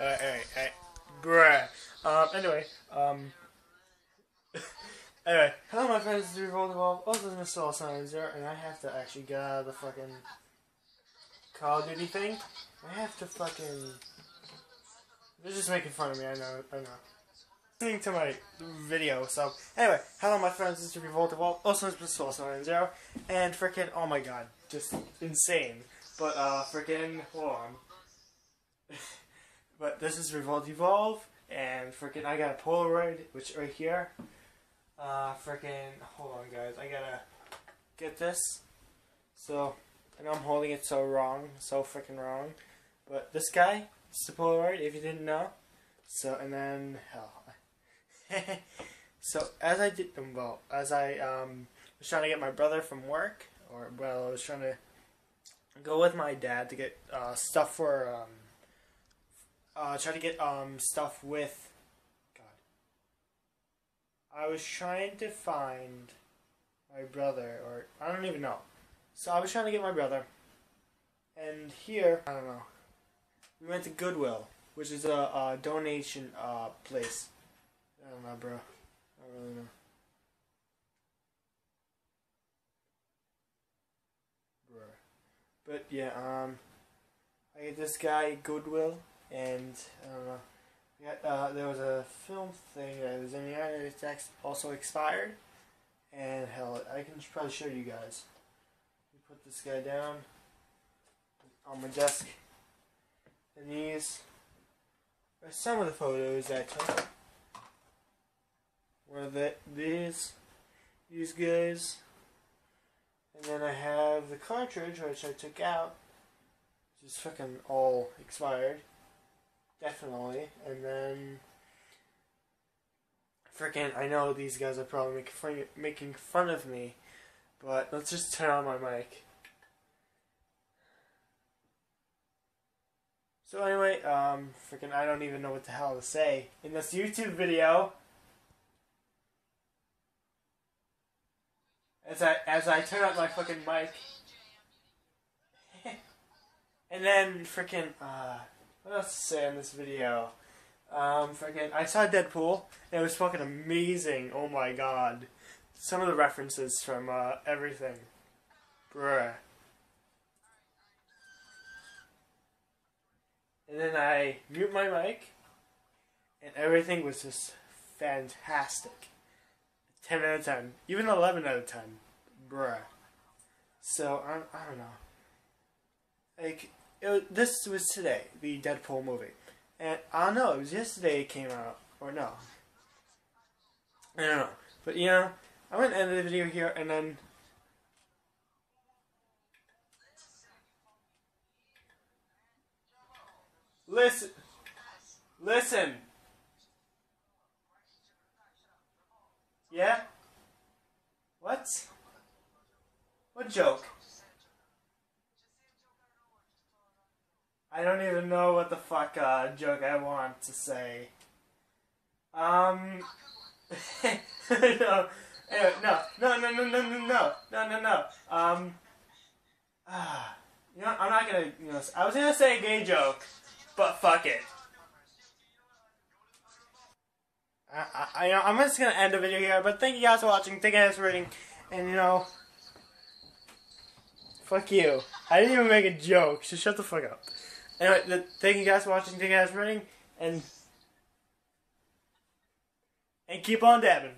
Alright, alright, alright. Bruh. Um, anyway, um. anyway, hello, my friends. This is Revolt Evolve. Also, this is Soul Silencer, and I have to actually get out of the fucking Call of Duty thing. I have to fucking. They're just making fun of me. I know. I know. Listening to my video. So anyway, hello, my friends. This is Revolt Evolve. Also, this is Soul Silencer, and freaking, oh my god, just insane. But uh, freaking, hold on. But this is Revolt Evolve, and freaking I got a Polaroid, which right here. Uh, freaking, hold on guys, I gotta get this. So, I know I'm holding it so wrong, so freaking wrong. But this guy, is the Polaroid, if you didn't know. So, and then, hell. so, as I did, well, as I um, was trying to get my brother from work, or, well, I was trying to go with my dad to get uh, stuff for, um, uh, try to get um stuff with God. I was trying to find my brother, or I don't even know. So I was trying to get my brother, and here I don't know. We went to Goodwill, which is a, a donation uh place. I don't know, bro. I don't really know. But yeah, um, I get this guy Goodwill and I don't know. Uh, there was a film thing that was in the United States also expired, and hell, I can probably show you guys. put this guy down on my desk, and these are some of the photos I took. Were that these these guys, and then I have the cartridge which I took out, which is fucking all expired definitely. And then, freaking, I know these guys are probably making fun, making fun of me, but let's just turn on my mic. So anyway, um, freaking, I don't even know what the hell to say in this YouTube video. As I as I turn up my fucking mic, and then freaking, uh. What else to say in this video? Um, freaking, I saw Deadpool. And it was fucking amazing. Oh my god. Some of the references from uh, everything. Bruh. And then I mute my mic, and everything was just fantastic. 10 out of 10. Even 11 out of 10. Bruh. So, I, I don't know. Like, it, this was today, the Deadpool movie. And I don't know, it was yesterday it came out, or no. I don't know. But you know, I'm gonna end the video here and then Listen Listen Yeah? What? What joke? I don't even know what the fuck uh, joke I want to say. Um. no. Anyway, no. No, no, no, no, no, no. No, no. Um. Ah. You know, I'm not gonna, you know, I was gonna say a gay joke, but fuck it. I, I, know I'm just gonna end the video here, but thank you guys for watching, thank you guys for reading, and you know, fuck you. I didn't even make a joke, so shut the fuck up. Anyway, thank you guys for watching. Thank you guys for running. and and keep on dabbing.